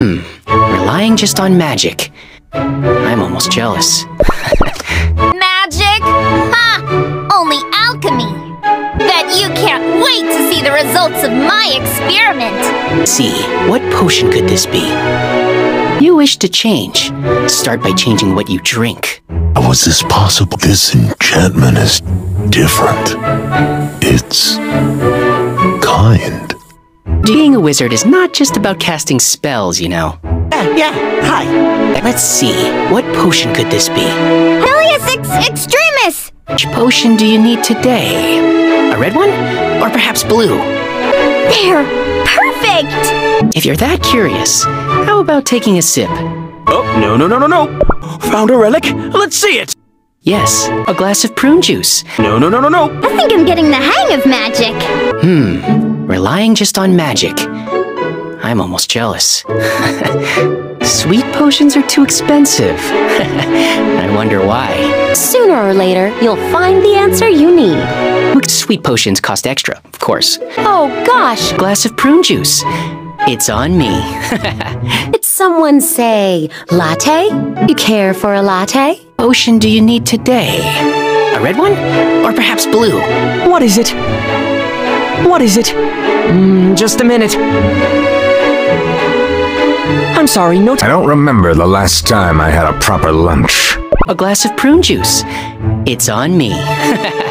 Hmm. Relying just on magic. I'm almost jealous. Magic? Ha! Only alchemy! Bet you can't wait to see the results of my experiment! see, what potion could this be? You wish to change. Start by changing what you drink. How is this possible? This enchantment is different. It's kind. Being a wizard is not just about casting spells, you know. Yeah, yeah, hi. Let's see, what potion could this be? Helios Ex Extremis! Which potion do you need today? A red one? Or perhaps blue? There! Perfect! If you're that curious, how about taking a sip? Oh, no, no, no, no, no. Found a relic? Let's see it. Yes, a glass of prune juice. No, no, no, no, no. I think I'm getting the hang of magic. Hmm, Relying just on magic. I'm almost jealous. Sweet potions are too expensive. I wonder why. Sooner or later, you'll find the answer you need. Sweet potions cost extra, of course. Oh gosh, Glass of prune juice. It's on me. did someone say latte? You care for a latte? Potion do you need today? A red one? Or perhaps blue? What is it? What is it? Mm, just a minute. I'm sorry, no I time. don't remember the last time I had a proper lunch. A glass of prune juice. It's on me.